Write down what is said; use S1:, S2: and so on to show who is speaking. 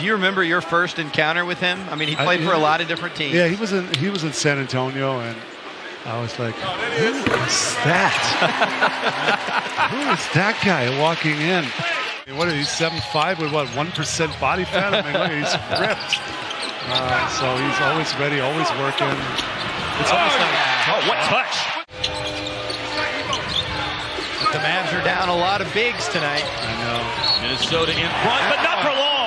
S1: Do you remember your first encounter with him? I mean, he played
S2: I,
S1: for a lot of different teams.
S2: Yeah, he was in he was in San Antonio, and I was like, who is that? who is that guy walking in? I mean, what is he? Seven five with what one percent body fat? I mean, look, he's ripped. Uh, so he's always ready, always working. It's almost like
S3: Oh, what touch!
S1: The Mavs are down a lot of bigs tonight.
S2: I know.
S3: Minnesota in front, but not for long.